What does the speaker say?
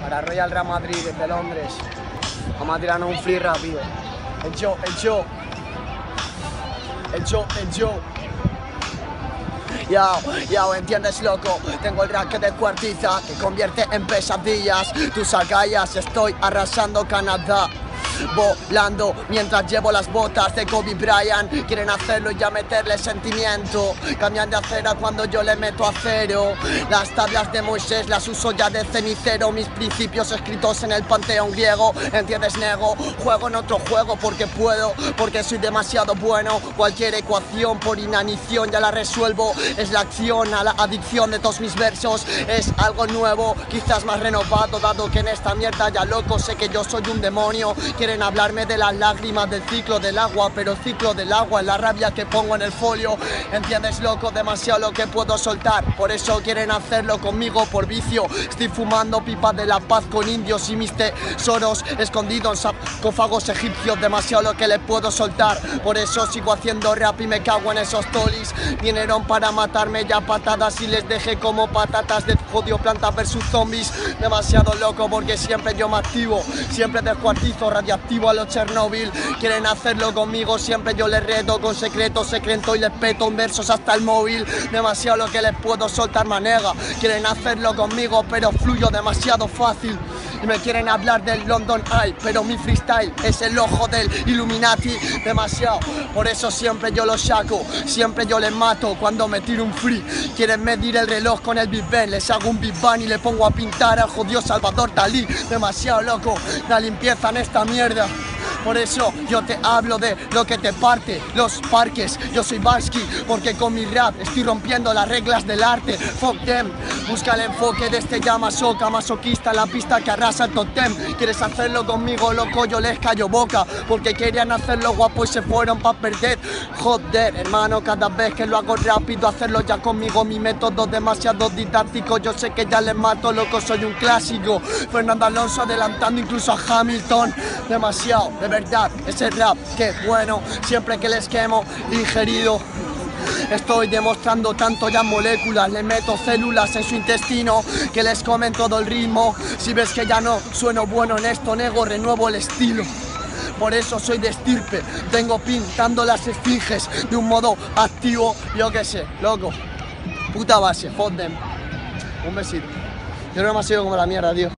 Para Royal Real Madrid desde Londres. Vamos a tirarnos un free rápido. El show, el show. El show, el show. Yao, yao, entiendes loco, tengo el rack que descuartiza, que convierte en pesadillas, tus agallas, estoy arrasando Canadá volando mientras llevo las botas de Kobe Bryant. Quieren hacerlo y ya meterle sentimiento. Cambian de acera cuando yo le meto acero. Las tablas de Moisés las uso ya de cenicero. Mis principios escritos en el panteón griego. ¿Entiendes, nego? Juego en otro juego porque puedo, porque soy demasiado bueno. Cualquier ecuación por inanición ya la resuelvo. Es la acción a la adicción de todos mis versos. Es algo nuevo, quizás más renovado, dado que en esta mierda ya loco sé que yo soy un demonio. Quieren hablarme de las lágrimas, del ciclo del agua, pero ciclo del agua es la rabia que pongo en el folio. ¿Entiendes, loco? Demasiado lo que puedo soltar. Por eso quieren hacerlo conmigo por vicio. Estoy fumando pipas de la paz con indios y mis tesoros escondidos en sarcófagos egipcios. Demasiado lo que les puedo soltar. Por eso sigo haciendo rap y me cago en esos tolis. Vinieron para matarme ya patadas y les dejé como patatas de jodido planta versus zombies. Demasiado loco porque siempre yo me activo. Siempre descuartizo radiación activo a los Chernobyl. Quieren hacerlo conmigo, siempre yo les reto con secretos, secreto y les peto en versos hasta el móvil. Demasiado lo que les puedo soltar manega. Quieren hacerlo conmigo pero fluyo demasiado fácil y me quieren hablar del London Eye, pero mi freestyle es el ojo del Illuminati demasiado. Por eso siempre yo los saco, siempre yo les mato cuando me tiro un free. Quieren medir el reloj con el Big Ben, les hago un Big y le pongo a pintar al jodido Salvador Dalí. Demasiado loco, la limpieza en esta mierda. Por eso yo te hablo de lo que te parte, los parques. Yo soy Bansky porque con mi rap estoy rompiendo las reglas del arte. Fuck them, busca el enfoque de este llama soca, masoquista, la pista que arrasa el totem. Quieres hacerlo conmigo, loco, yo les callo boca. Porque querían hacerlo guapo y se fueron pa' perder. Joder, hermano, cada vez que lo hago rápido, hacerlo ya conmigo, mi método demasiado didáctico. Yo sé que ya les mato, loco, soy un clásico. Fernando Alonso adelantando incluso a Hamilton. Demasiado, de verdad, ese rap, que bueno, siempre que les quemo, ingerido. Estoy demostrando tanto ya moléculas, le meto células en su intestino que les comen todo el ritmo. Si ves que ya no sueno bueno en esto, nego, renuevo el estilo. Por eso soy de estirpe, tengo pintando las esfinges de un modo activo, yo qué sé, loco. Puta base, them. Un besito. Yo no me ha sido como la mierda, tío.